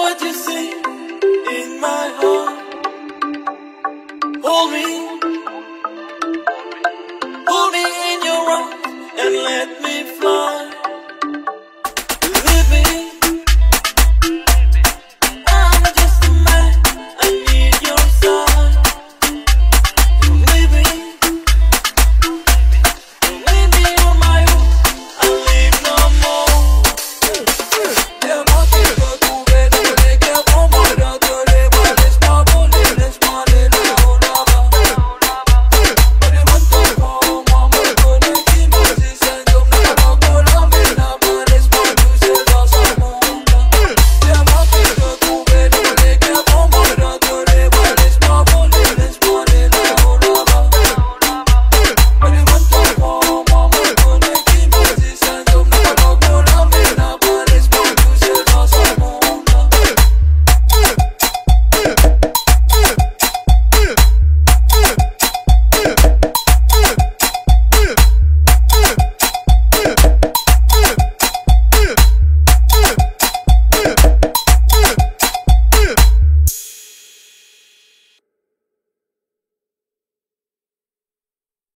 what you see in my heart. Hold me, hold me in your arms and let me fly.